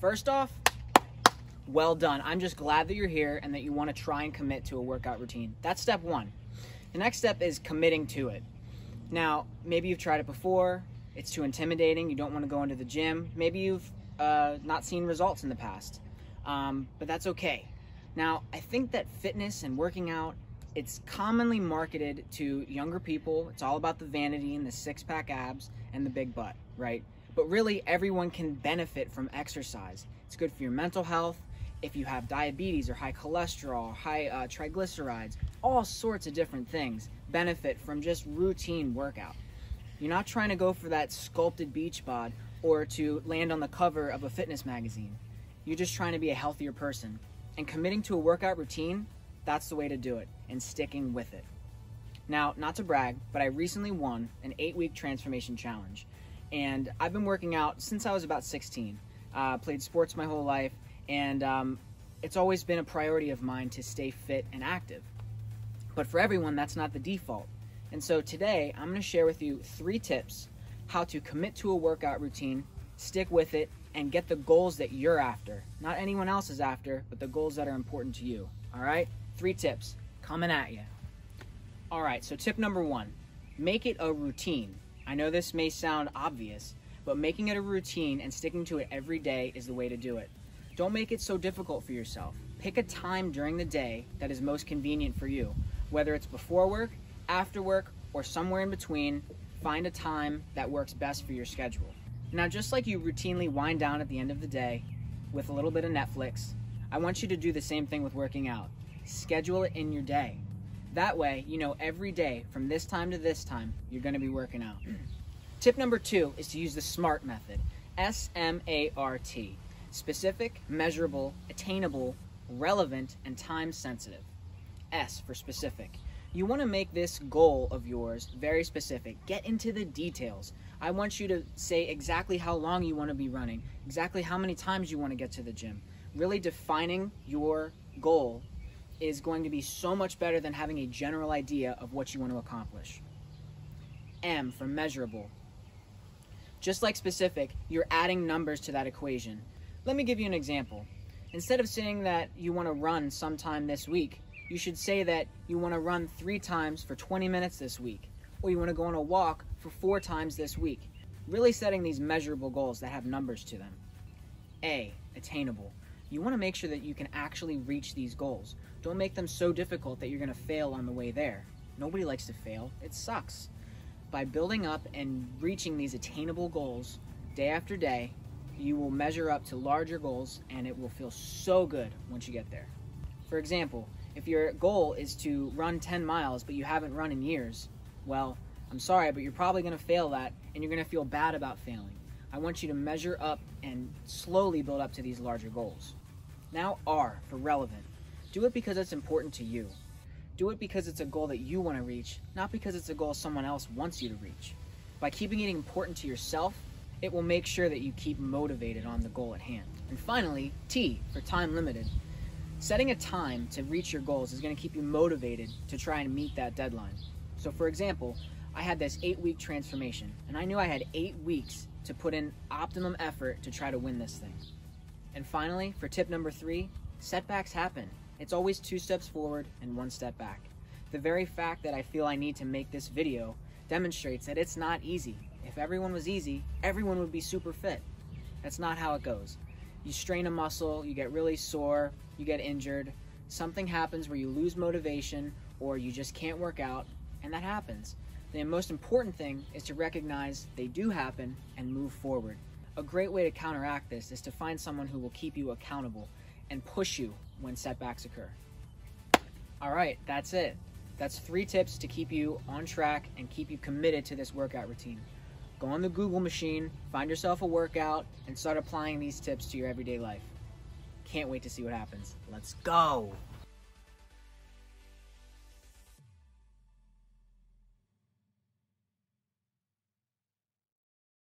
First off, well done. I'm just glad that you're here and that you want to try and commit to a workout routine. That's step one. The next step is committing to it. Now, maybe you've tried it before, it's too intimidating, you don't want to go into the gym, maybe you've uh, not seen results in the past, um, but that's okay. Now, I think that fitness and working out, it's commonly marketed to younger people. It's all about the vanity and the six pack abs and the big butt, right? But really, everyone can benefit from exercise. It's good for your mental health. If you have diabetes or high cholesterol, or high uh, triglycerides, all sorts of different things benefit from just routine workout. You're not trying to go for that sculpted beach bod or to land on the cover of a fitness magazine. You're just trying to be a healthier person. And committing to a workout routine, that's the way to do it, and sticking with it. Now, not to brag, but I recently won an eight week transformation challenge. And I've been working out since I was about 16. Uh, played sports my whole life, and um, it's always been a priority of mine to stay fit and active. But for everyone, that's not the default. And so today, I'm going to share with you three tips how to commit to a workout routine, stick with it, and get the goals that you're after. Not anyone else is after, but the goals that are important to you. All right? Three tips coming at you. All right, so tip number one make it a routine. I know this may sound obvious, but making it a routine and sticking to it every day is the way to do it. Don't make it so difficult for yourself. Pick a time during the day that is most convenient for you, whether it's before work, after work, or somewhere in between. Find a time that works best for your schedule. Now, just like you routinely wind down at the end of the day with a little bit of Netflix, I want you to do the same thing with working out. Schedule it in your day. That way, you know every day from this time to this time, you're going to be working out. Tip number two is to use the SMART method S M A R T specific, measurable, attainable, relevant, and time sensitive. S for specific. You want to make this goal of yours very specific. Get into the details. I want you to say exactly how long you want to be running, exactly how many times you want to get to the gym. Really defining your goal is going to be so much better than having a general idea of what you want to accomplish. M for measurable. Just like specific, you're adding numbers to that equation. Let me give you an example. Instead of saying that you want to run sometime this week, you should say that you want to run three times for 20 minutes this week, or you want to go on a walk for four times this week. Really setting these measurable goals that have numbers to them. A, attainable. You want to make sure that you can actually reach these goals. Don't make them so difficult that you're going to fail on the way there. Nobody likes to fail, it sucks. By building up and reaching these attainable goals day after day, you will measure up to larger goals and it will feel so good once you get there. For example, if your goal is to run 10 miles but you haven't run in years, well, I'm sorry, but you're probably going to fail that and you're going to feel bad about failing. I want you to measure up and slowly build up to these larger goals. Now, R for relevant. Do it because it's important to you. Do it because it's a goal that you want to reach, not because it's a goal someone else wants you to reach. By keeping it important to yourself, it will make sure that you keep motivated on the goal at hand. And finally, T for time limited. Setting a time to reach your goals is going to keep you motivated to try and meet that deadline. So, for example, I had this eight week transformation, and I knew I had eight weeks to put in optimum effort to try to win this thing. And finally, for tip number three, setbacks happen. It's always two steps forward and one step back. The very fact that I feel I need to make this video demonstrates that it's not easy. If everyone was easy, everyone would be super fit. That's not how it goes. You strain a muscle, you get really sore, you get injured, something happens where you lose motivation or you just can't work out, and that happens. The most important thing is to recognize they do happen and move forward. A great way to counteract this is to find someone who will keep you accountable and push you when setbacks occur. All right, that's it. That's three tips to keep you on track and keep you committed to this workout routine. Go on the Google machine, find yourself a workout, and start applying these tips to your everyday life. Can't wait to see what happens. Let's go!